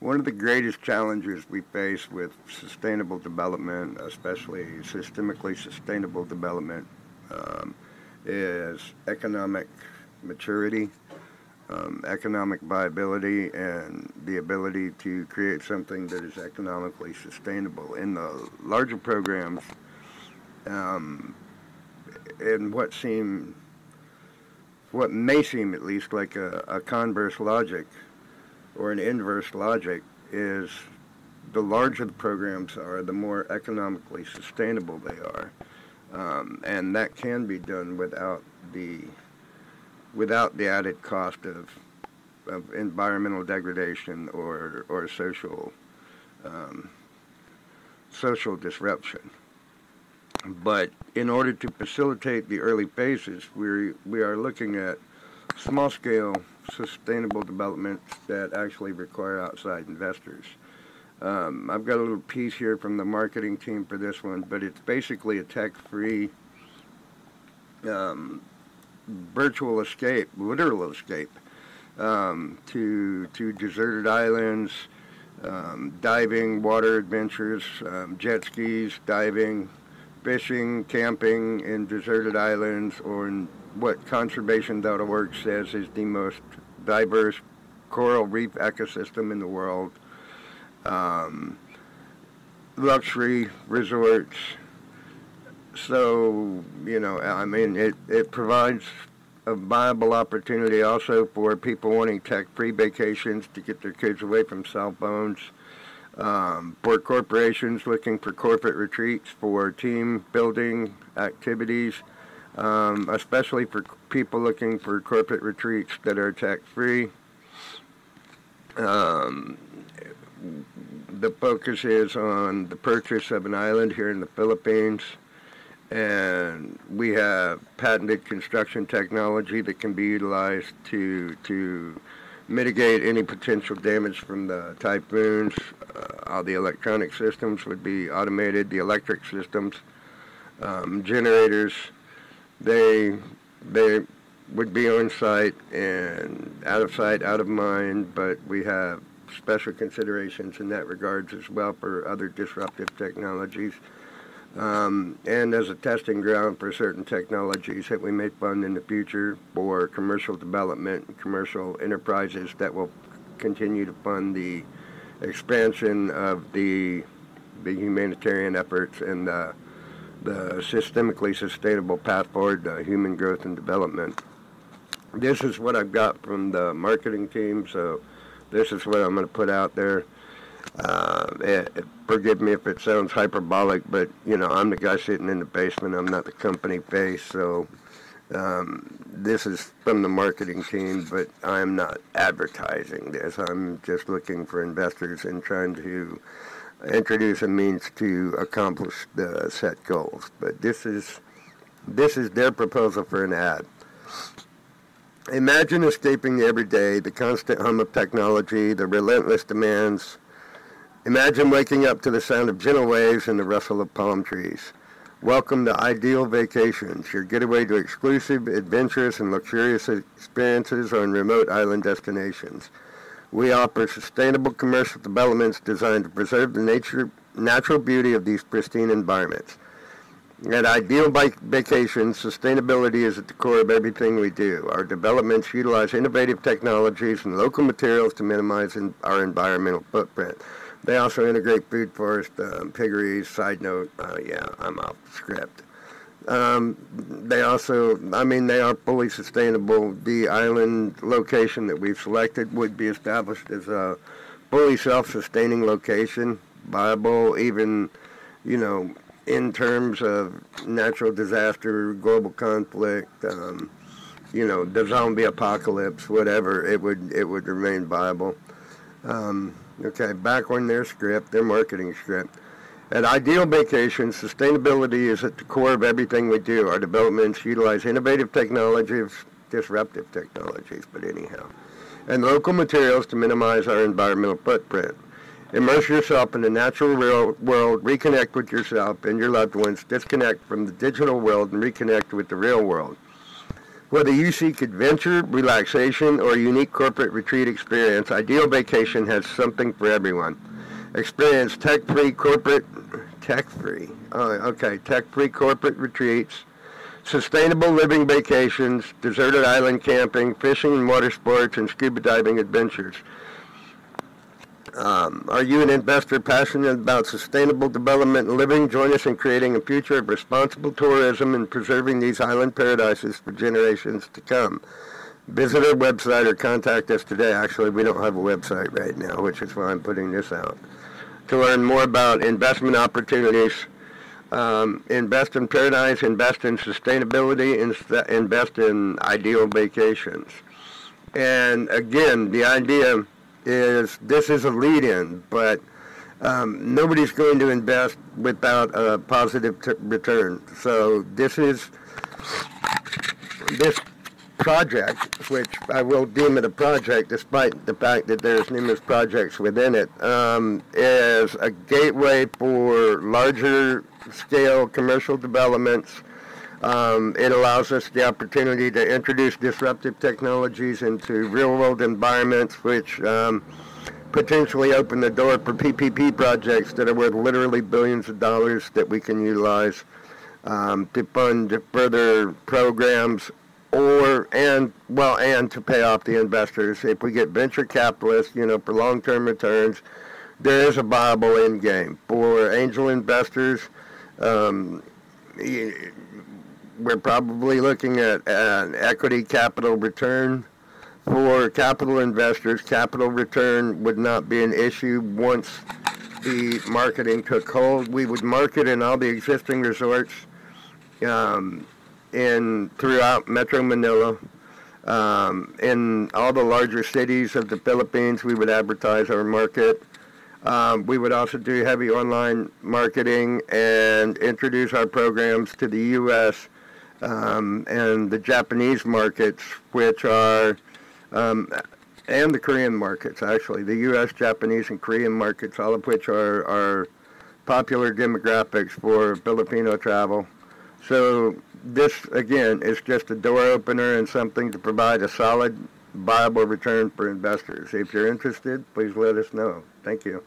One of the greatest challenges we face with sustainable development, especially systemically sustainable development, um, is economic maturity, um, economic viability, and the ability to create something that is economically sustainable. In the larger programs, um, in what seem, what may seem at least like a, a converse logic or an inverse logic, is the larger the programs are, the more economically sustainable they are. Um, and that can be done without the without the added cost of, of environmental degradation or or social um, social disruption. But in order to facilitate the early phases, we we are looking at small scale sustainable developments that actually require outside investors. Um, I've got a little piece here from the marketing team for this one, but it's basically a tech-free um, virtual escape, literal escape, um, to to deserted islands, um, diving, water adventures, um, jet skis, diving, fishing, camping in deserted islands, or in what conservation.org says is the most diverse coral reef ecosystem in the world. Um, luxury resorts. So, you know, I mean, it, it provides a viable opportunity also for people wanting tech-free vacations to get their kids away from cell phones, um, for corporations looking for corporate retreats for team building activities, um, especially for people looking for corporate retreats that are tax-free. Um, the focus is on the purchase of an island here in the Philippines. And we have patented construction technology that can be utilized to, to mitigate any potential damage from the typhoons. Uh, all the electronic systems would be automated, the electric systems, um, generators, they, they would be on site and out of sight, out of mind, but we have special considerations in that regards as well for other disruptive technologies. Um, and as a testing ground for certain technologies that we may fund in the future for commercial development, commercial enterprises that will continue to fund the expansion of the, the humanitarian efforts and the, the systemically sustainable path forward to human growth and development. This is what I've got from the marketing team, so this is what I'm going to put out there. Uh, it, forgive me if it sounds hyperbolic, but you know I'm the guy sitting in the basement. I'm not the company face, so um, this is from the marketing team. But I'm not advertising this. I'm just looking for investors and trying to introduce a means to accomplish the set goals. But this is this is their proposal for an ad. Imagine escaping the everyday, the constant hum of technology, the relentless demands. Imagine waking up to the sound of gentle waves and the rustle of palm trees. Welcome to Ideal Vacations, your getaway to exclusive, adventurous, and luxurious experiences on remote island destinations. We offer sustainable commercial developments designed to preserve the nature, natural beauty of these pristine environments. At Ideal Vacations, sustainability is at the core of everything we do. Our developments utilize innovative technologies and local materials to minimize in our environmental footprint. They also integrate food forest um, piggeries. Side note, uh, yeah, I'm off script. Um, they also, I mean, they are fully sustainable. The island location that we've selected would be established as a fully self-sustaining location, viable even, you know, in terms of natural disaster, global conflict, um, you know, the zombie apocalypse, whatever, it would it would remain viable. Um, okay, back on their script, their marketing script. At Ideal Vacation, sustainability is at the core of everything we do. Our developments utilize innovative technologies, disruptive technologies, but anyhow, and local materials to minimize our environmental footprint. Immerse yourself in the natural real world, reconnect with yourself and your loved ones, disconnect from the digital world and reconnect with the real world. Whether you seek adventure, relaxation, or a unique corporate retreat experience, Ideal Vacation has something for everyone. Experience tech-free corporate, tech-free, oh, okay, tech-free corporate retreats, sustainable living vacations, deserted island camping, fishing and water sports, and scuba diving adventures. Um, are you an investor passionate about sustainable development and living? Join us in creating a future of responsible tourism and preserving these island paradises for generations to come. Visit our website or contact us today. Actually, we don't have a website right now, which is why I'm putting this out. To learn more about investment opportunities, um, invest in paradise, invest in sustainability, invest in ideal vacations. And again, the idea is this is a lead-in, but um, nobody's going to invest without a positive t- return. So this is this project, which I will deem it a project, despite the fact that there's numerous projects within it, um, is a gateway for larger scale commercial developments. Um, it allows us the opportunity to introduce disruptive technologies into real-world environments, which um, potentially open the door for PPP projects that are worth literally billions of dollars that we can utilize um, to fund further programs or and well and to pay off the investors if we get venture capitalists you know for long-term returns there is a viable end game for angel investors um, we're probably looking at an equity capital return. For capital investors, capital return would not be an issue once the marketing took hold. We would market in all the existing resorts um, in throughout Metro Manila. Um, in all the larger cities of the Philippines, we would advertise our market. Um, we would also do heavy online marketing and introduce our programs to the U.S um, and the Japanese markets, which are, um, and the Korean markets actually, the U.S., Japanese, and Korean markets, all of which are, are popular demographics for Filipino travel. So this, again, is just a door opener and something to provide a solid, viable return for investors. If you're interested, please let us know. Thank you.